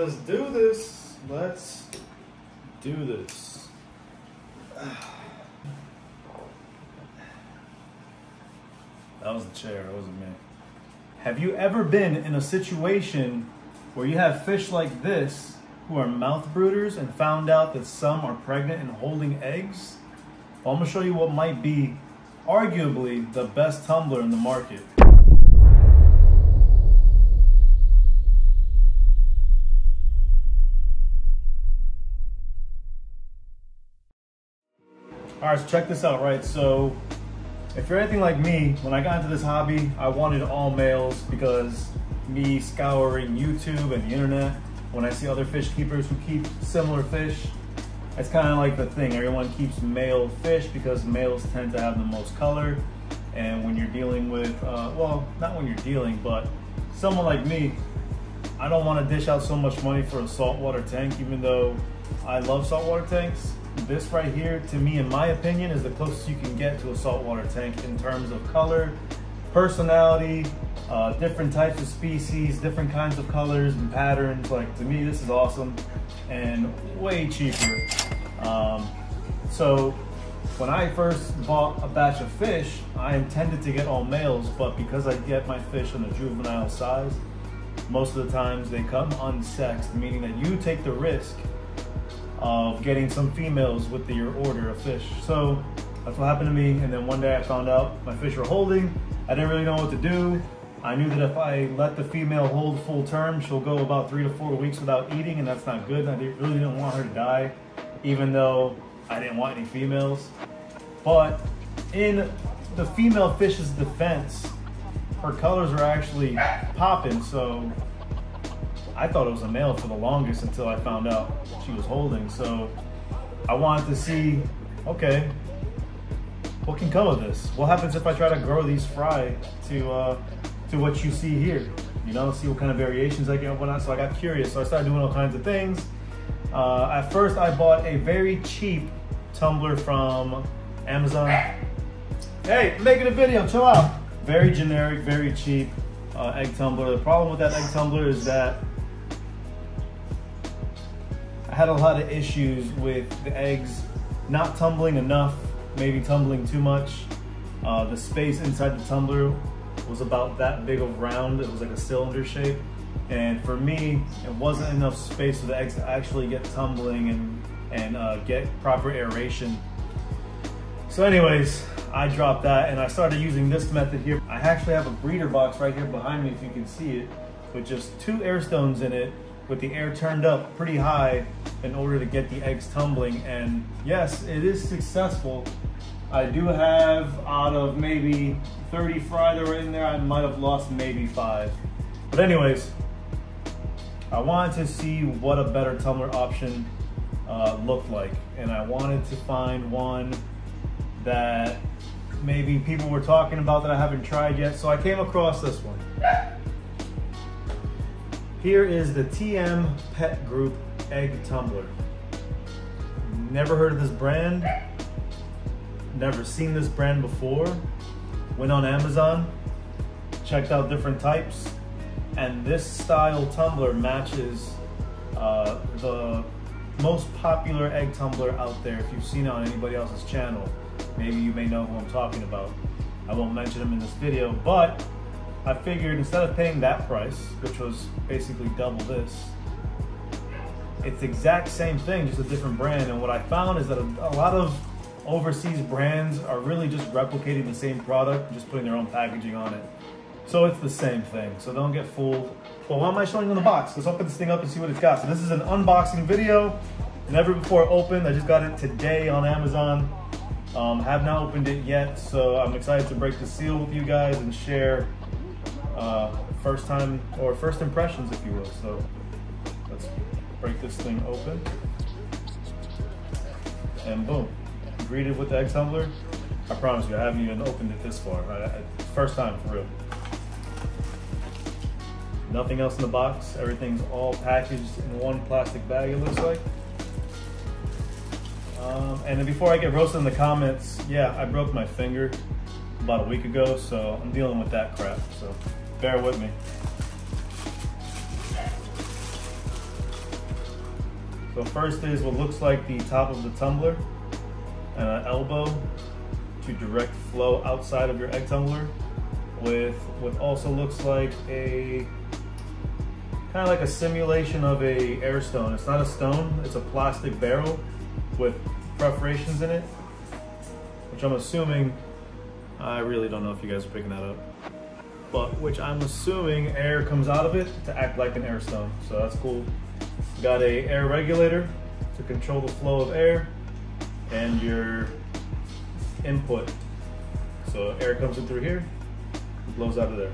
let's do this. Let's do this. That was the chair, that wasn't me. Have you ever been in a situation where you have fish like this who are mouth brooders and found out that some are pregnant and holding eggs? Well, I'm gonna show you what might be arguably the best tumbler in the market. All right, so check this out, right? So if you're anything like me, when I got into this hobby, I wanted all males because me scouring YouTube and the internet, when I see other fish keepers who keep similar fish, it's kind of like the thing. Everyone keeps male fish because males tend to have the most color. And when you're dealing with, uh, well, not when you're dealing, but someone like me, I don't want to dish out so much money for a saltwater tank, even though I love saltwater tanks this right here, to me, in my opinion, is the closest you can get to a saltwater tank in terms of color, personality, uh, different types of species, different kinds of colors and patterns. Like to me, this is awesome and way cheaper. Um, so when I first bought a batch of fish, I intended to get all males, but because I get my fish in a juvenile size, most of the times they come unsexed, meaning that you take the risk of getting some females with the, your order of fish. So that's what happened to me. And then one day I found out my fish were holding. I didn't really know what to do. I knew that if I let the female hold full term, she'll go about three to four weeks without eating, and that's not good. I really didn't want her to die, even though I didn't want any females. But in the female fish's defense, her colors are actually popping, so I thought it was a male for the longest until I found out she was holding. So I wanted to see, okay, what can come of this? What happens if I try to grow these fry to uh, to what you see here? You know, see what kind of variations I get and whatnot. So I got curious. So I started doing all kinds of things. Uh, at first, I bought a very cheap tumbler from Amazon. Hey, making a video, chill out. Very generic, very cheap uh, egg tumbler. The problem with that egg tumbler is that had a lot of issues with the eggs not tumbling enough, maybe tumbling too much. Uh, the space inside the tumbler was about that big of round. It was like a cylinder shape. And for me, it wasn't enough space for the eggs to actually get tumbling and, and uh, get proper aeration. So anyways, I dropped that and I started using this method here. I actually have a breeder box right here behind me if you can see it with just two air stones in it with the air turned up pretty high in order to get the eggs tumbling. And yes, it is successful. I do have out of maybe 30 fry that were in there, I might have lost maybe five. But anyways, I wanted to see what a better tumbler option uh, looked like. And I wanted to find one that maybe people were talking about that I haven't tried yet. So I came across this one. Here is the TM Pet Group Egg Tumbler. Never heard of this brand. Never seen this brand before. Went on Amazon, checked out different types, and this style tumbler matches uh, the most popular egg tumbler out there. If you've seen it on anybody else's channel, maybe you may know who I'm talking about. I won't mention them in this video, but I figured instead of paying that price, which was basically double this, it's the exact same thing, just a different brand. And what I found is that a, a lot of overseas brands are really just replicating the same product, just putting their own packaging on it. So it's the same thing, so don't get fooled. But why am I showing you the box? Let's open this thing up and see what it's got. So this is an unboxing video. Never before opened, I just got it today on Amazon. Um, have not opened it yet, so I'm excited to break the seal with you guys and share uh, first time or first impressions, if you will. So let's break this thing open. And boom, greeted with the egg tumbler. I promise you, I haven't even opened it this far. First time for real. Nothing else in the box. Everything's all packaged in one plastic bag, it looks like. Um, and then before I get roasted in the comments, yeah, I broke my finger about a week ago, so I'm dealing with that crap. So bear with me. So first is what looks like the top of the tumbler and an elbow to direct flow outside of your egg tumbler with what also looks like a kind of like a simulation of a air stone. It's not a stone, it's a plastic barrel with perforations in it, which I'm assuming, I really don't know if you guys are picking that up, but which I'm assuming air comes out of it to act like an air stone. So that's cool. Got a air regulator to control the flow of air and your input. So air comes in through here, blows out of there.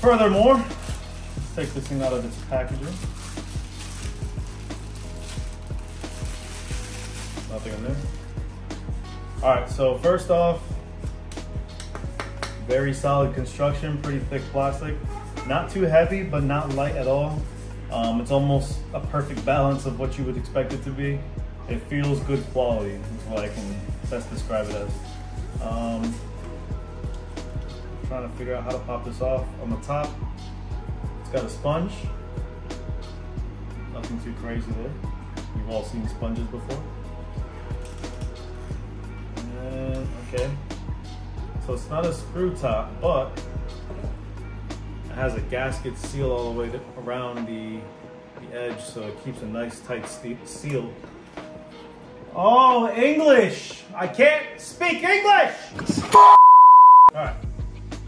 Furthermore, take this thing out of its packaging. Nothing in there. All right, so first off, very solid construction, pretty thick plastic. Not too heavy, but not light at all. Um, it's almost a perfect balance of what you would expect it to be. It feels good quality, is what I can best describe it as. Um, trying to figure out how to pop this off. On the top, it's got a sponge. Nothing too crazy there. You've all seen sponges before. And, okay. So it's not a screw top, but it has a gasket seal all the way to, around the, the edge so it keeps a nice tight seal. Oh, English! I can't speak English! All right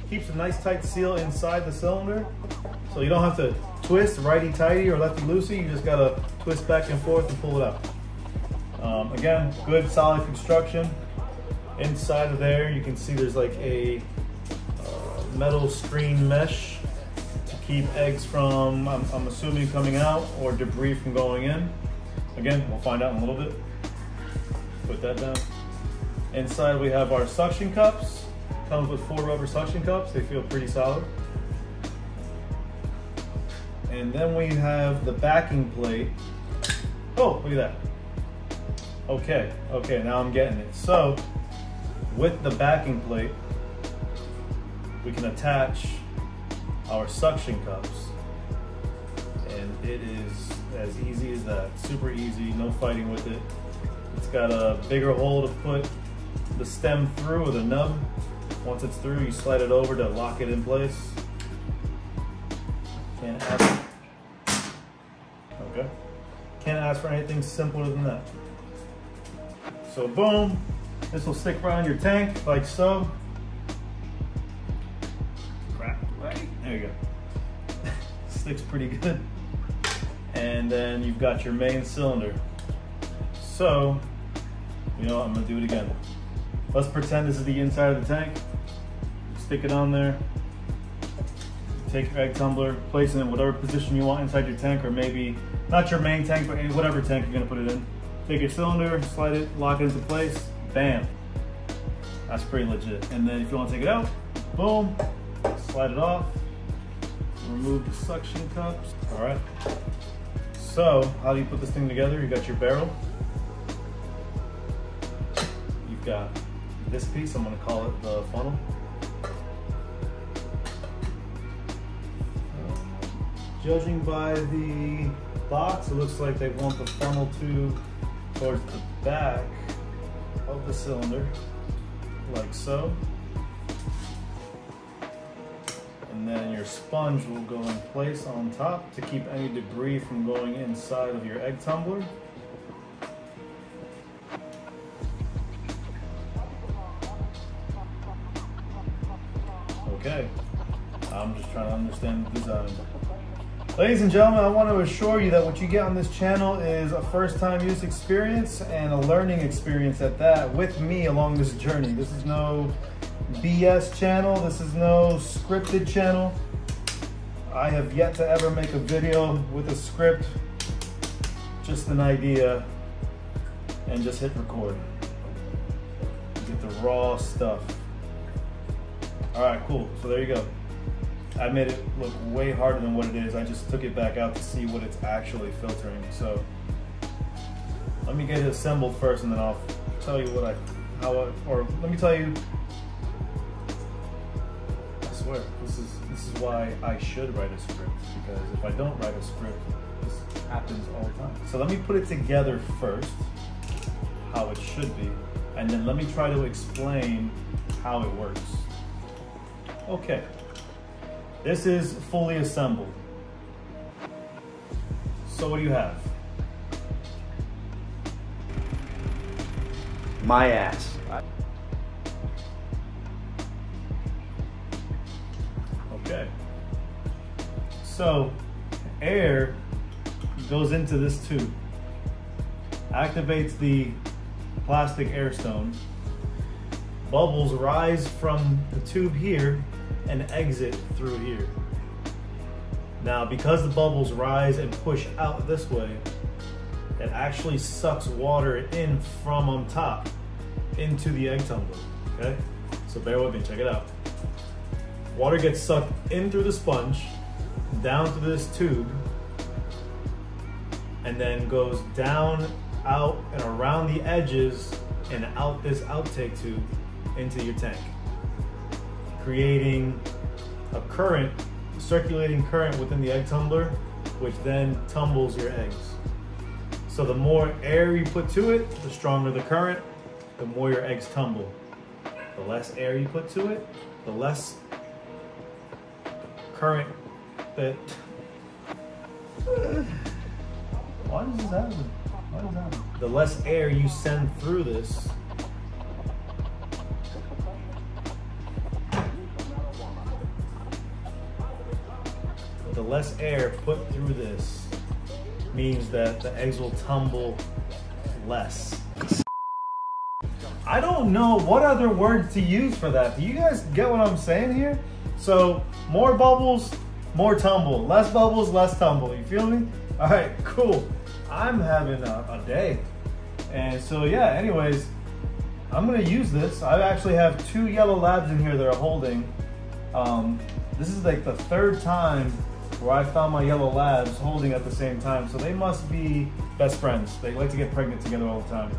keeps a nice tight seal inside the cylinder. So you don't have to twist righty-tighty or lefty-loosey. You just gotta twist back and forth and pull it out. Um, again, good solid construction. Inside of there, you can see there's like a uh, metal screen mesh to keep eggs from, I'm, I'm assuming, coming out or debris from going in. Again, we'll find out in a little bit. Put that down. Inside we have our suction cups. Comes with four rubber suction cups. They feel pretty solid. And then we have the backing plate. Oh, look at that. Okay, okay, now I'm getting it. So, with the backing plate, we can attach our suction cups. And it is as easy as that. Super easy, no fighting with it. It's got a bigger hole to put the stem through with a nub once it's through, you slide it over to lock it in place. Can't ask, okay. Can't ask for anything simpler than that. So boom, this will stick around your tank like so. Crap, right? There you go. Sticks pretty good. And then you've got your main cylinder. So, you know, I'm gonna do it again. Let's pretend this is the inside of the tank stick it on there. Take your egg tumbler, place it in whatever position you want inside your tank, or maybe not your main tank, but whatever tank you're gonna put it in. Take your cylinder, slide it, lock it into place, bam. That's pretty legit. And then if you wanna take it out, boom, slide it off, remove the suction cups. All right. So, how do you put this thing together? You got your barrel. You've got this piece, I'm gonna call it the funnel. Judging by the box, it looks like they want the funnel tube towards the back of the cylinder, like so. And then your sponge will go in place on top to keep any debris from going inside of your egg tumbler. Okay, I'm just trying to understand the design. Ladies and gentlemen, I want to assure you that what you get on this channel is a first time use experience and a learning experience at that with me along this journey. This is no BS channel. This is no scripted channel. I have yet to ever make a video with a script, just an idea, and just hit record. Get the raw stuff. All right, cool. So there you go. I made it look way harder than what it is. I just took it back out to see what it's actually filtering. So let me get it assembled first and then I'll tell you what I, how I, or let me tell you, I swear, this is, this is why I should write a script because if I don't write a script, this happens all the time. So let me put it together first, how it should be, and then let me try to explain how it works. Okay, this is fully assembled. So what do you have? My ass. Okay. So, air goes into this tube, activates the plastic air stone. Bubbles rise from the tube here and exit through here. Now, because the bubbles rise and push out this way, it actually sucks water in from on top into the egg tumbler, okay? So bear with me, check it out. Water gets sucked in through the sponge, down through this tube, and then goes down, out, and around the edges and out this outtake tube into your tank, creating a current, circulating current within the egg tumbler, which then tumbles your eggs. So the more air you put to it, the stronger the current, the more your eggs tumble. The less air you put to it, the less current that. Why does this happen? Why does this happen? The less air you send through this, less air put through this means that the eggs will tumble less. I don't know what other words to use for that. Do you guys get what I'm saying here? So more bubbles, more tumble. Less bubbles, less tumble. You feel me? All right, cool. I'm having a, a day. And so yeah, anyways, I'm gonna use this. I actually have two yellow labs in here that are holding. Um, this is like the third time where I found my yellow labs holding at the same time. So they must be best friends. They like to get pregnant together all the time.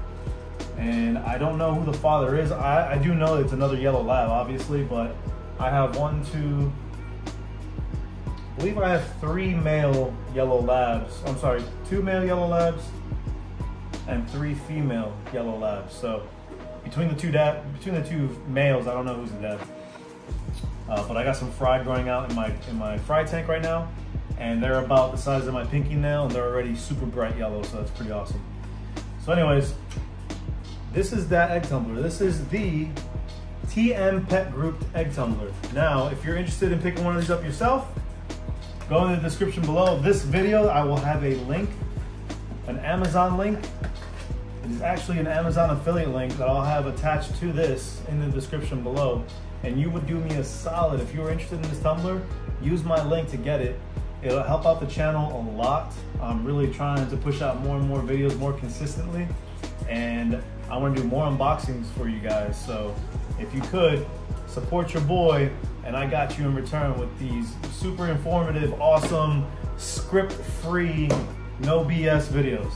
And I don't know who the father is. I, I do know it's another yellow lab, obviously, but I have one, two, I believe I have three male yellow labs. I'm sorry, two male yellow labs and three female yellow labs. So between the two dad, between the two males, I don't know who's the dad. Uh, but I got some fry growing out in my in my fry tank right now, and they're about the size of my pinky nail, and they're already super bright yellow, so that's pretty awesome. So, anyways, this is that egg tumbler. This is the TM Pet Grouped egg tumbler. Now, if you're interested in picking one of these up yourself, go in the description below. This video, I will have a link, an Amazon link. It is actually an Amazon affiliate link that I'll have attached to this in the description below. And you would do me a solid if you were interested in this tumbler, use my link to get it. It'll help out the channel a lot. I'm really trying to push out more and more videos more consistently. And I want to do more unboxings for you guys. So if you could, support your boy and I got you in return with these super informative, awesome, script-free, no BS videos.